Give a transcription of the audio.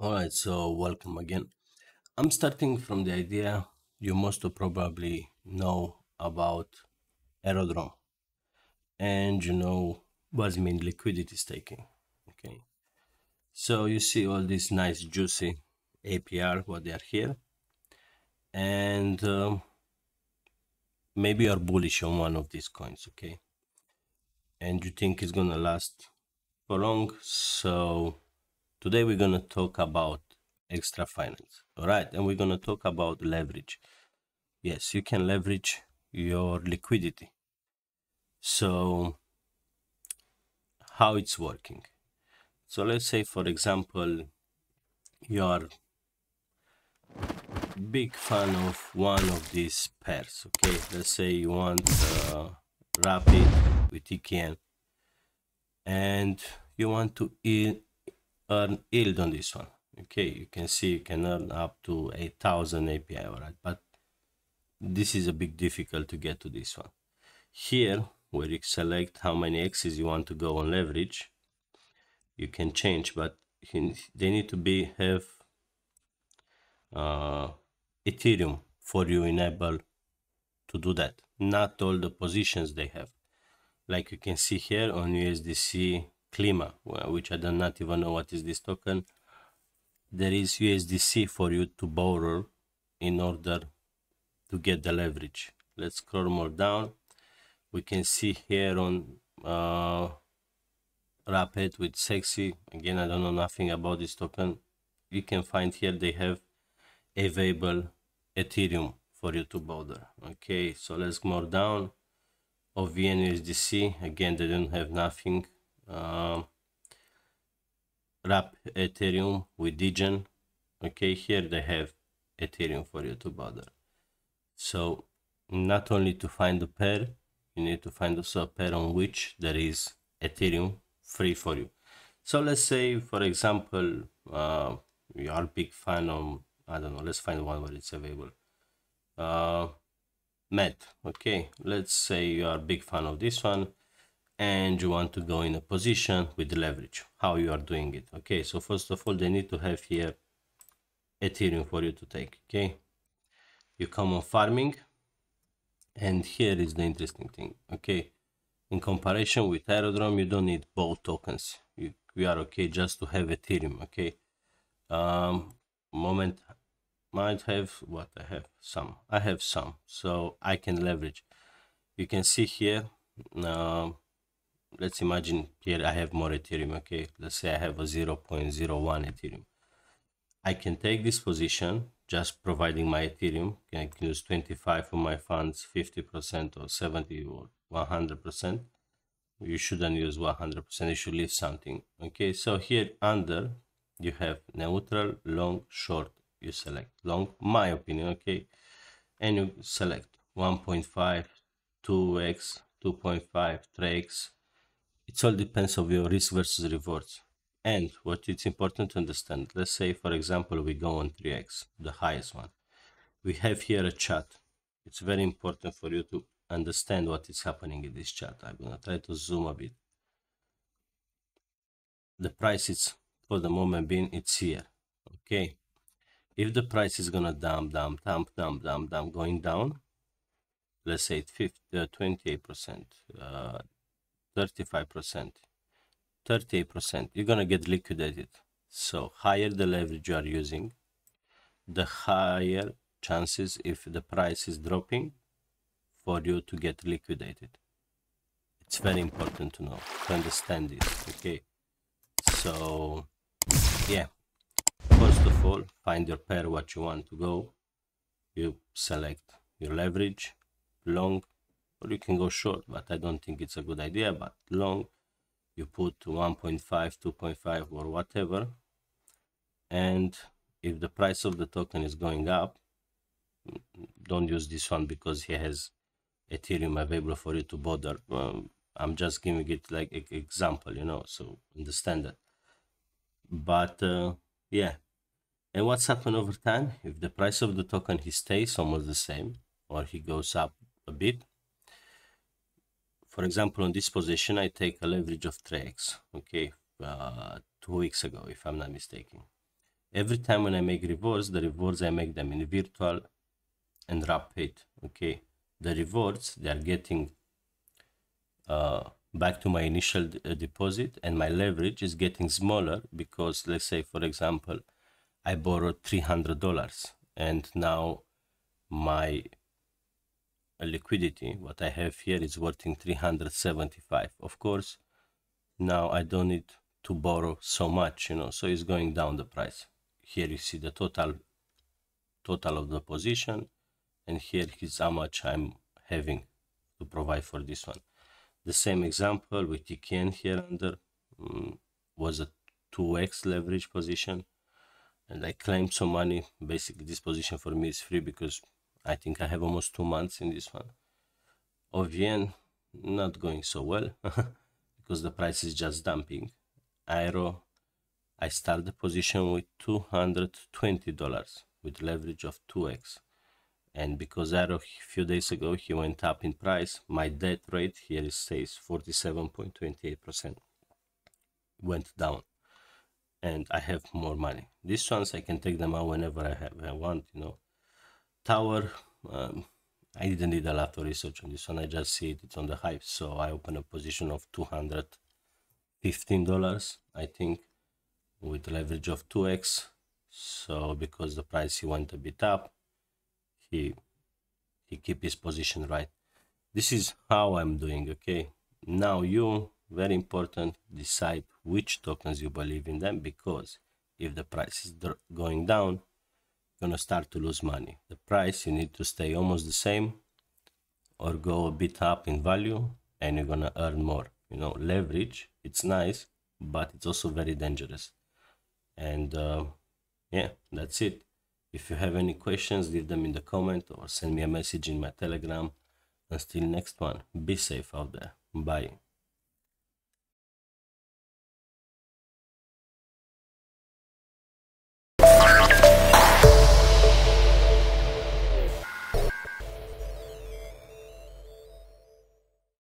All right, so welcome again. I'm starting from the idea you most probably know about aerodrome and you know what's mean liquidity staking. Okay, so you see all this nice juicy APR, what they are here, and um, maybe you're bullish on one of these coins, okay, and you think it's gonna last for long. So today we're gonna talk about extra finance, all right, and we're gonna talk about leverage. Yes, you can leverage your liquidity. So how it's working. So let's say, for example, you're big fan of one of these pairs. Okay, let's say you want uh, Rapid with EKN, and you want to earn yield on this one. Okay, you can see you can earn up to 8,000 APY, alright, but this is a big difficult to get to this one. Here, where you select how many X's you want to go on leverage, you can change, but they need to be have uh, Ethereum for you enable to do that. Not all the positions they have. Like you can see here on USDC Klima, which I do not even know what is this token. There is USDC for you to borrow in order to get the leverage. Let's scroll more down. We can see here on uh, Rapid with Sexy. Again, I don't know nothing about this token. You can find here they have available Ethereum for you to border. Okay, so let's more down. OVN USDC, again, they don't have nothing. Um, wrap Ethereum with Degen. Okay, here they have Ethereum for you to bother So not only to find the pair, you need to find also a pair on which there is Ethereum free for you. So let's say, for example, uh, you are big fan of, I don't know, let's find one where it's available. Uh, Met, okay, let's say you are big fan of this one and you want to go in a position with leverage, how you are doing it. Okay, so first of all, they need to have here Ethereum for you to take, okay? You come on farming, and here is the interesting thing, okay? In comparison with Aerodrome, you don't need both tokens. You, we are okay just to have Ethereum, okay? Um, moment might have what I have some. I have some, so I can leverage. You can see here. Uh, let's imagine here I have more Ethereum. Okay, let's say I have a 0.01 Ethereum. I can take this position just providing my Ethereum. I can use 25 of my funds, 50% or 70 or 100%. You shouldn't use 100%. You should leave something. Okay, so here under you have neutral, long, short. You select long, my opinion. Okay, and you select 1.5, 2x, 2.5, 3x. It all depends of your risk versus rewards. And what it's important to understand, let's say, for example, we go on 3x, the highest one. We have here a chart. It's very important for you to understand what is happening in this chart. I'm to try to zoom a bit. The price is, for the moment being, it's here. Okay. If the price is going to dump, dump, dump, dump, dump, dump, going down, let's say 50, uh, 28%, uh, 35%, 38%, you're going to get liquidated. So higher the leverage you are using, the higher chances if the price is dropping for you to get liquidated. It's very important to know, to understand this, okay? So, yeah. First of all, find your pair what you want to go. You select your leverage, long, or you can go short, but I don't think it's a good idea, but long you put 1.5 2.5 or whatever. And if the price of the token is going up don't use this one because he has ethereum available for you to bother. Um, i'm just giving it like an example you know so understand that. But uh, yeah. And what's happened over time? If the price of the token he stays almost the same or he goes up a bit for example, on this position, I take a leverage of 3x, okay, uh, two weeks ago, if I'm not mistaken. every time when I make rewards, the rewards I make them in virtual and wrap it. Okay, the rewards they are getting uh, back to my initial uh, deposit, and my leverage is getting smaller because let's say, for example, I borrowed three hundred dollars, and now my liquidity. What I have here is worth in 375 of course now I don't need to borrow so much you know so it's going down the price. Here you see the total total of the position and here is how much I'm having to provide for this one. The same example with TKN here under um, was a 2x leverage position and I claimed some money. Basically this position for me is free because I think I have almost two months in this one. OVN not going so well because the price is just dumping. Aero I start the position with $220 with leverage of 2x and because Aero a few days ago he went up in price my debt rate here it says 47.28% went down. And I have more money. These ones I can take them out whenever I have I want you know tower um, I didn't need a lot of research on this one. I just see it it's on the hype. So I open a position of 215 dollars I think with leverage of 2x so because the price he went a bit up he he keep his position right. This is how i'm doing okay? Now you very important decide which tokens you believe in them because if the price is going down gonna start to lose money. The price you need to stay almost the same or go a bit up in value and you're gonna earn more. You know leverage it's nice but it's also very dangerous. And uh, yeah that's it. If you have any questions leave them in the comment or send me a message in my telegram. Until next one be safe out there. Bye